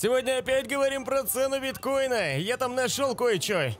Сегодня опять говорим про цену биткоина. Я там нашел кое-что.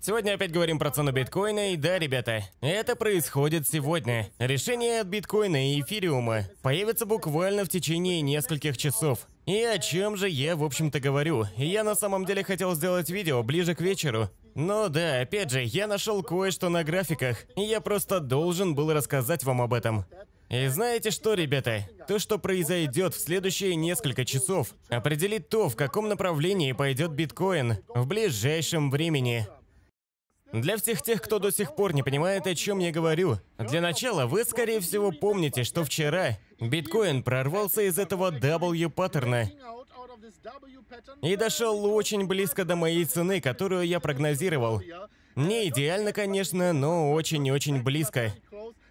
Сегодня опять говорим про цену биткоина, и да, ребята, это происходит сегодня. Решение от биткоина и эфириума появится буквально в течение нескольких часов. И о чем же я, в общем-то, говорю? Я на самом деле хотел сделать видео ближе к вечеру. Но да, опять же, я нашел кое-что на графиках, я просто должен был рассказать вам об этом. И знаете что, ребята? То, что произойдет в следующие несколько часов, определит то, в каком направлении пойдет биткоин в ближайшем времени. Для всех тех, кто до сих пор не понимает, о чем я говорю, для начала вы, скорее всего, помните, что вчера биткоин прорвался из этого W-паттерна и дошел очень близко до моей цены, которую я прогнозировал. Не идеально, конечно, но очень-очень близко.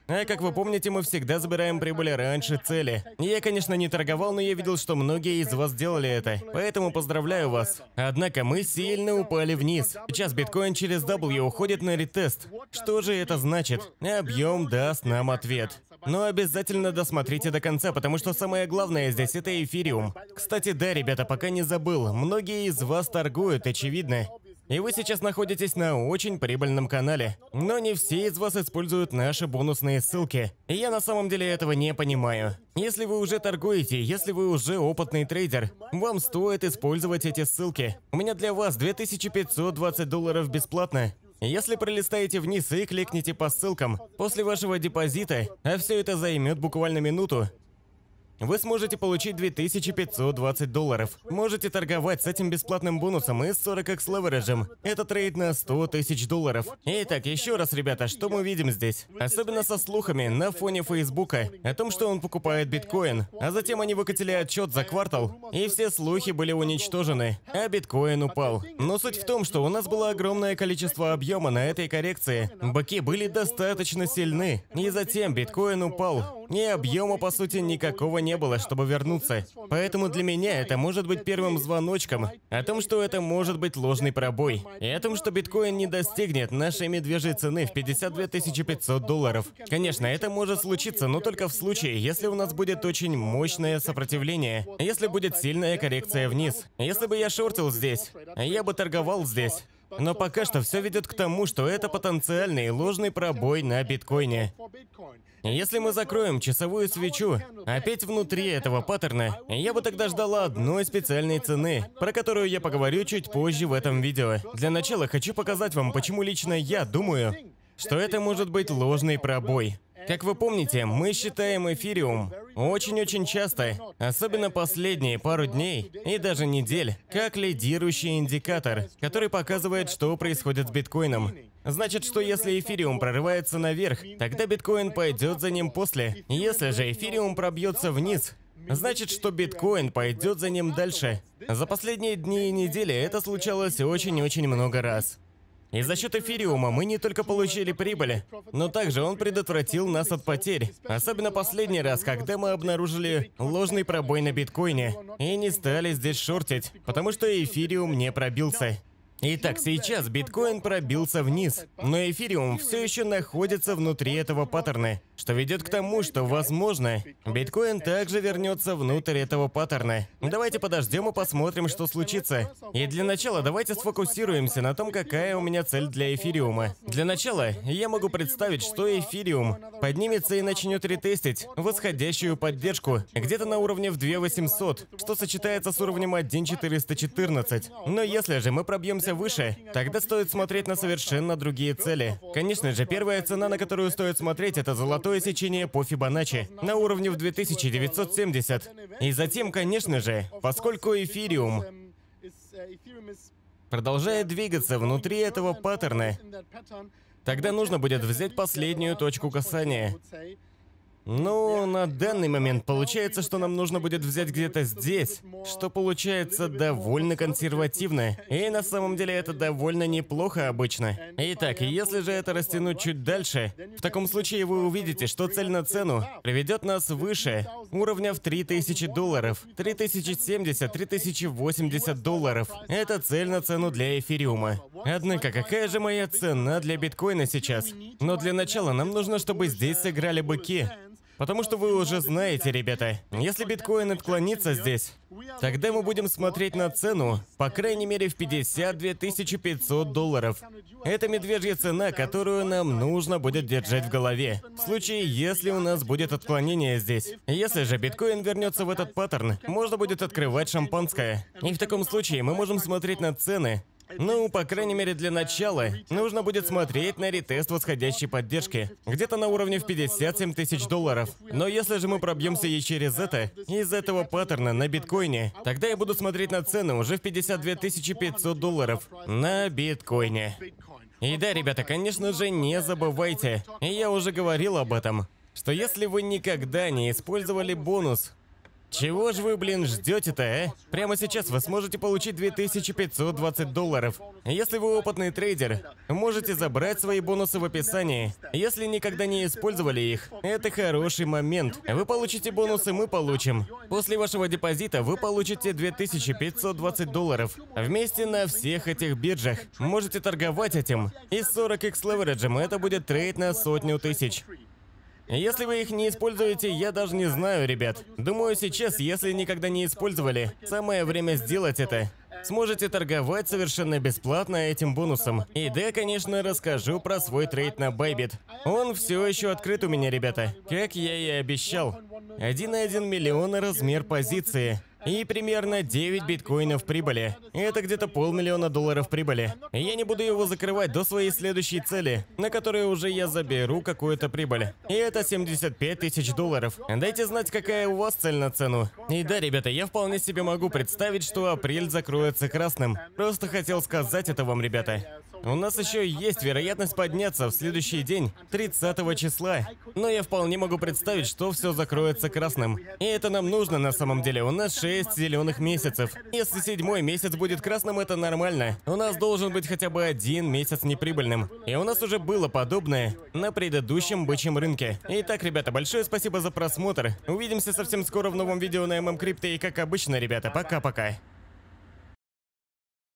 А как вы помните, мы всегда забираем прибыль раньше цели. Я, конечно, не торговал, но я видел, что многие из вас делали это. Поэтому поздравляю вас. Однако мы сильно упали вниз. Сейчас биткоин через W уходит на ретест. Что же это значит? Объем даст нам ответ. Но обязательно досмотрите до конца, потому что самое главное здесь это эфириум. Кстати, да, ребята, пока не забыл, многие из вас торгуют, очевидно. И вы сейчас находитесь на очень прибыльном канале. Но не все из вас используют наши бонусные ссылки. Я на самом деле этого не понимаю. Если вы уже торгуете, если вы уже опытный трейдер, вам стоит использовать эти ссылки. У меня для вас 2520 долларов бесплатно. Если пролистаете вниз и кликните по ссылкам после вашего депозита, а все это займет буквально минуту, вы сможете получить 2520 долларов. Можете торговать с этим бесплатным бонусом и с 40x левереджем. Это трейд на 100 тысяч долларов. Итак, еще раз, ребята, что мы видим здесь? Особенно со слухами на фоне Фейсбука о том, что он покупает биткоин, а затем они выкатили отчет за квартал, и все слухи были уничтожены, а биткоин упал. Но суть в том, что у нас было огромное количество объема на этой коррекции. Быки были достаточно сильны, и затем биткоин упал, и объема, по сути, никакого не было, чтобы вернуться. Поэтому для меня это может быть первым звоночком о том, что это может быть ложный пробой. И о том, что биткоин не достигнет нашей медвежьей цены в 52 500 долларов. Конечно, это может случиться, но только в случае, если у нас будет очень мощное сопротивление. Если будет сильная коррекция вниз. Если бы я шортил здесь, я бы торговал здесь. Но пока что все ведет к тому, что это потенциальный ложный пробой на биткоине. Если мы закроем часовую свечу опять внутри этого паттерна, я бы тогда ждала одной специальной цены, про которую я поговорю чуть позже в этом видео. Для начала хочу показать вам, почему лично я думаю, что это может быть ложный пробой. Как вы помните, мы считаем эфириум очень-очень часто, особенно последние пару дней и даже недель, как лидирующий индикатор, который показывает, что происходит с биткоином. Значит, что если эфириум прорывается наверх, тогда биткоин пойдет за ним после. Если же эфириум пробьется вниз, Значит, что биткоин пойдет за ним дальше. За последние дни и недели это случалось очень-очень много раз. И за счет эфириума мы не только получили прибыль, но также он предотвратил нас от потерь. Особенно последний раз, когда мы обнаружили ложный пробой на биткоине и не стали здесь шортить, потому что эфириум не пробился. Итак, сейчас биткоин пробился вниз, но эфириум все еще находится внутри этого паттерна, что ведет к тому, что, возможно, биткоин также вернется внутрь этого паттерна. Давайте подождем и посмотрим, что случится. И для начала давайте сфокусируемся на том, какая у меня цель для эфириума. Для начала я могу представить, что эфириум поднимется и начнет ретестить восходящую поддержку где-то на уровне в 2800, что сочетается с уровнем 1.414. Но если же мы пробьемся поднимемся выше, тогда стоит смотреть на совершенно другие цели. Конечно же, первая цена, на которую стоит смотреть, это золотое сечение по Фибоначчи на уровне в 2970. И затем, конечно же, поскольку эфириум продолжает двигаться внутри этого паттерна, тогда нужно будет взять последнюю точку касания. Ну, на данный момент получается, что нам нужно будет взять где-то здесь, что получается довольно консервативно. И на самом деле это довольно неплохо обычно. Итак, если же это растянуть чуть дальше, в таком случае вы увидите, что цель на цену приведет нас выше уровня в 3000 долларов. 3070, 3080 долларов. Это цель на цену для эфириума. Однако, какая же моя цена для биткоина сейчас? Но для начала нам нужно, чтобы здесь сыграли быки. Потому что вы уже знаете, ребята, если биткоин отклонится здесь, тогда мы будем смотреть на цену, по крайней мере, в 52 500 долларов. Это медвежья цена, которую нам нужно будет держать в голове. В случае, если у нас будет отклонение здесь. Если же биткоин вернется в этот паттерн, можно будет открывать шампанское. И в таком случае мы можем смотреть на цены, ну, по крайней мере для начала, нужно будет смотреть на ретест восходящей поддержки. Где-то на уровне в 57 тысяч долларов. Но если же мы пробьемся и через это, из этого паттерна на биткоине, тогда я буду смотреть на цену уже в 52 500 долларов на биткоине. И да, ребята, конечно же, не забывайте, я уже говорил об этом, что если вы никогда не использовали бонус чего же вы, блин, ждете-то, а? Прямо сейчас вы сможете получить 2520 долларов. Если вы опытный трейдер, можете забрать свои бонусы в описании. Если никогда не использовали их, это хороший момент. Вы получите бонусы, мы получим. После вашего депозита вы получите 2520 долларов. Вместе на всех этих биржах. Можете торговать этим. И 40x левериджем это будет trade на сотню тысяч. Если вы их не используете, я даже не знаю, ребят. Думаю, сейчас, если никогда не использовали, самое время сделать это. Сможете торговать совершенно бесплатно этим бонусом. И да, конечно, расскажу про свой трейд на Bybit. Он все еще открыт у меня, ребята. Как я и обещал. 1,1 миллиона размер позиции и примерно 9 биткоинов прибыли. Это где-то полмиллиона долларов прибыли. Я не буду его закрывать до своей следующей цели, на которую уже я заберу какую-то прибыль. И это 75 тысяч долларов. Дайте знать, какая у вас цель на цену. И да, ребята, я вполне себе могу представить, что апрель закроется красным. Просто хотел сказать это вам, ребята. У нас еще есть вероятность подняться в следующий день, 30 числа. Но я вполне могу представить, что все закроется красным. И это нам нужно на самом деле. У нас 6 зеленых месяцев. Если седьмой месяц будет красным, это нормально. У нас должен быть хотя бы один месяц неприбыльным. И у нас уже было подобное на предыдущем бычьем рынке. Итак, ребята, большое спасибо за просмотр. Увидимся совсем скоро в новом видео на ММ Крипто. И как обычно, ребята, пока-пока.